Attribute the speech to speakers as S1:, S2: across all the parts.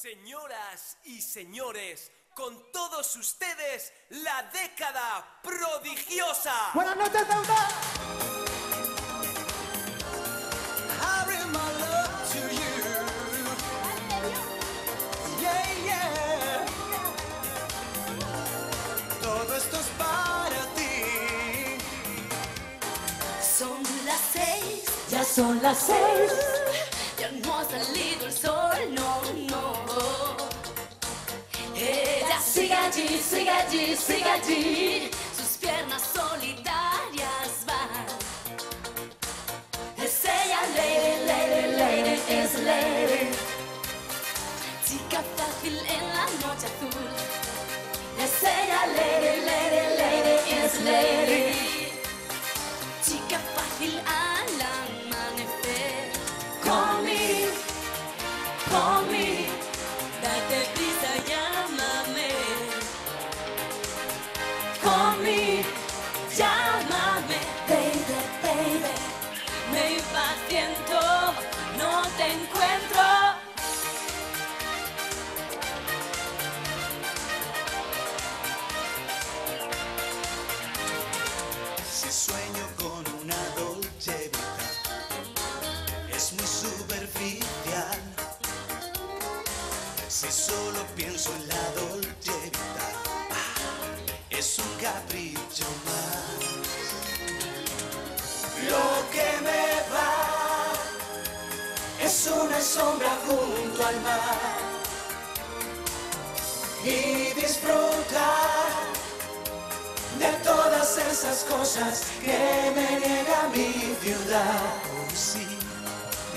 S1: Señoras y señores, con todos ustedes, la década prodigiosa.
S2: Buenas noches, Ceuta.
S3: I bring my love to you. Yeah, yeah. Todo esto es para ti.
S4: Son las seis, ya son las seis. Ya no ha de, siga de, a. es
S3: muy superficial. Si solo pienso en la dolce ah, es un capricho más. Lo que me va es una sombra junto al mar y disfrutar de todas esas cosas que me niega mi ciudad. Oh, sí,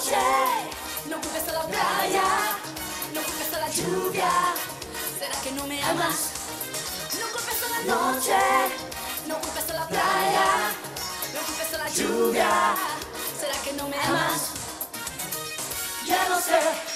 S3: no
S4: culpes la playa, no culpes a la lluvia. ¿Será que no me amas? No culpes a la noche, no culpes a la playa, no culpes la lluvia. ¿Será que no me amas?
S3: Ya no sé,